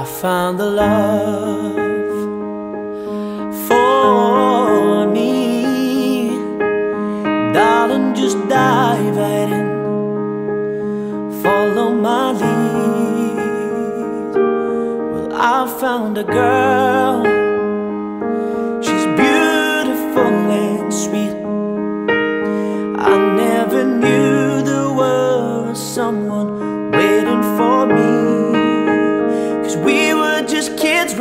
I found the love for me. Darling, just dive right in. Follow my lead. Well, I found a girl. She's beautiful and sweet. I never knew there was someone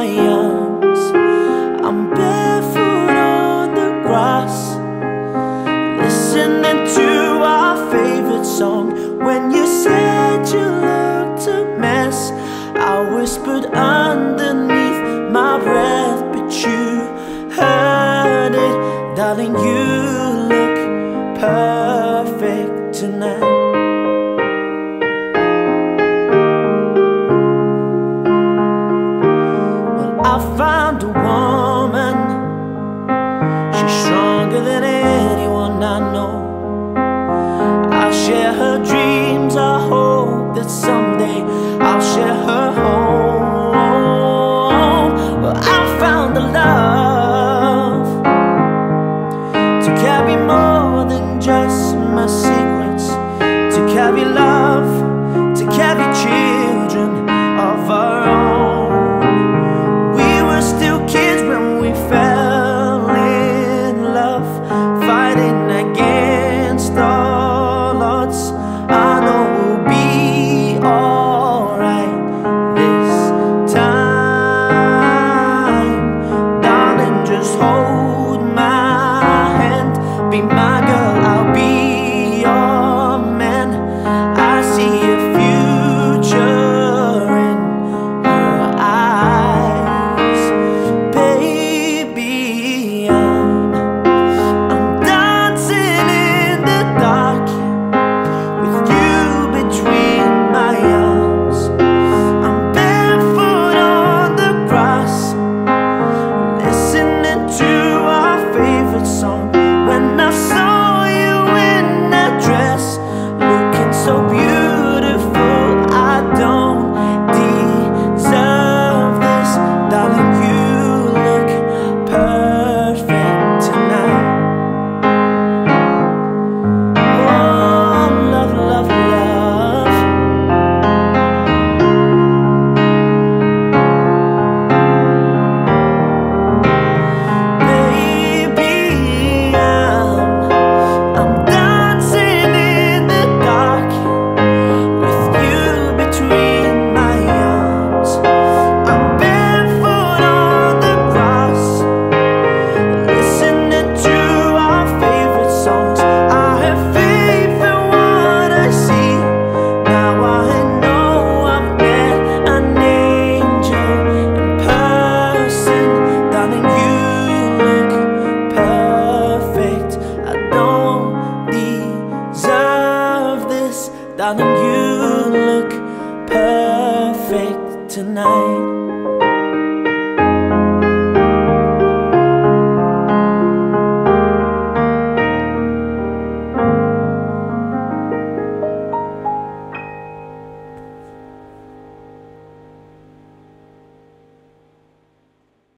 my arms I'm barefoot on the grass Listening to our favorite song. When you said you looked a mess I whispered underneath my breath But you heard it Darling, you look perfect tonight. carry more than just my secrets, to carry love, to carry cheer.